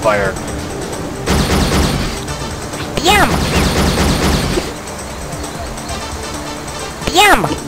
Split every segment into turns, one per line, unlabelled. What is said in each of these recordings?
fire.
Yum! Yum!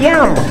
Yum!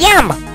am!